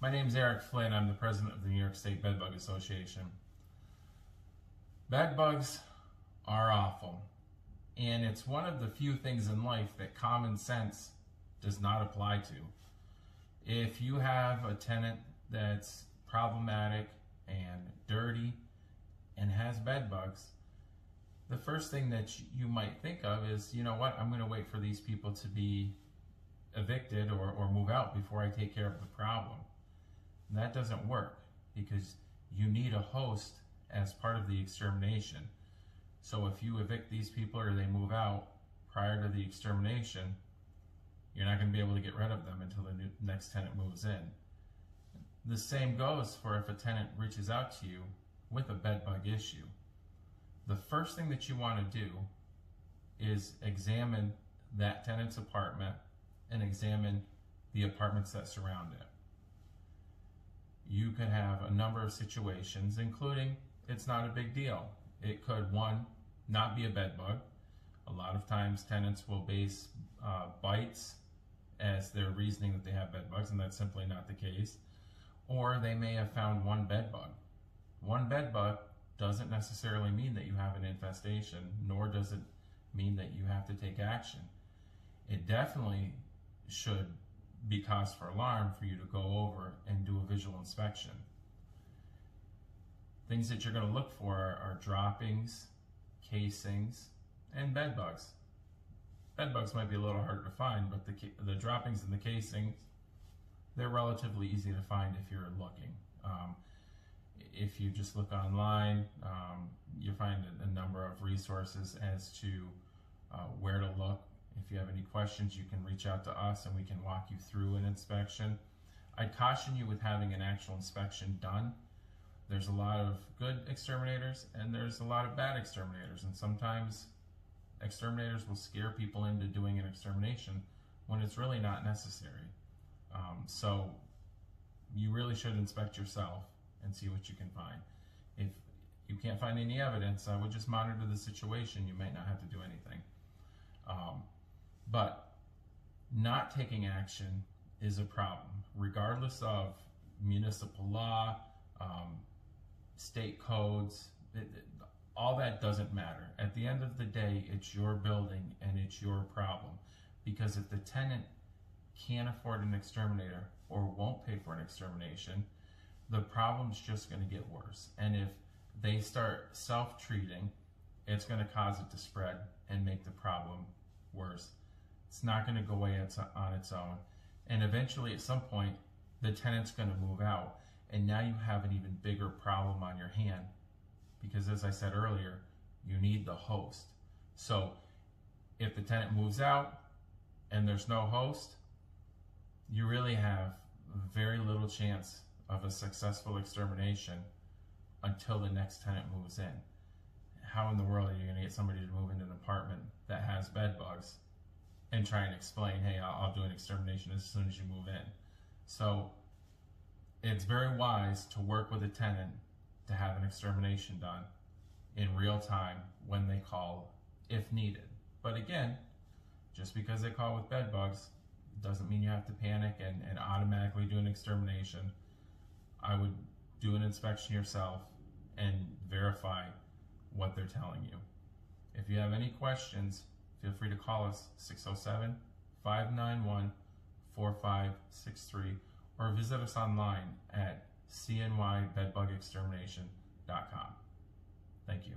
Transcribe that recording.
My name is Eric Flynn. I'm the president of the New York State Bedbug Association. Bedbugs are awful, and it's one of the few things in life that common sense does not apply to. If you have a tenant that's problematic and dirty and has bedbugs, the first thing that you might think of is, you know what, I'm going to wait for these people to be evicted or, or move out before I take care of the problem. And that doesn't work because you need a host as part of the extermination. So if you evict these people or they move out prior to the extermination, you're not going to be able to get rid of them until the new, next tenant moves in. The same goes for if a tenant reaches out to you with a bed bug issue. The first thing that you want to do is examine that tenant's apartment and examine the apartments that surround it. You could have a number of situations, including it's not a big deal. It could, one, not be a bed bug. A lot of times tenants will base uh, bites as their reasoning that they have bed bugs, and that's simply not the case. Or they may have found one bed bug. One bed bug doesn't necessarily mean that you have an infestation, nor does it mean that you have to take action. It definitely should be cause for alarm for you to go over and do a visual inspection. Things that you're going to look for are, droppings, casings, and bed bugs. Bed bugs might be a little harder to find, but the, the droppings and the casings, they're relatively easy to find if you're looking. Um, if you just look online, um, you find a, a, number of resources as to uh, where to look. If you have any questions, you can reach out to us and we can walk you through an inspection. I'd caution you with having an actual inspection done. There's a lot of good exterminators and there's a lot of bad exterminators, and sometimes exterminators will scare people into doing an extermination when it's really not necessary. Um, so you really should inspect yourself and see what you can find. If you can't find any evidence, I would just monitor the situation. You might not have to do anything. Um, but not taking action is a problem, regardless of municipal law, um, state codes, it, it, all that doesn't matter. At the end of the day, it's your building and it's your problem. Because if the tenant can't afford an exterminator or won't pay for an extermination, the problem's just going to get worse. And if they start self-treating, it's going to cause it to spread and make the problem worse. It's not going to go away on its own. And eventually, at some point, the tenant's going to move out. And now you have an even bigger problem on your hand. Because as I said earlier, you need the host. So if the tenant moves out and there's no host, you really have very little chance of a successful extermination until the next tenant moves in. How in the world are you going to get somebody to move into an apartment that has bed bugs and try and explain, hey, I'll, I'll do an extermination as soon as you move in? So it's very wise to work with a tenant to have an extermination done in real time when they call if needed. But again, just because they call with bed bugs doesn't mean you have to panic and, and automatically do an extermination. I would do an inspection yourself and verify what they're telling you. If you have any questions, feel free to call us 607 591 4563 or visit us online at cnybedbugextermination.com. Thank you.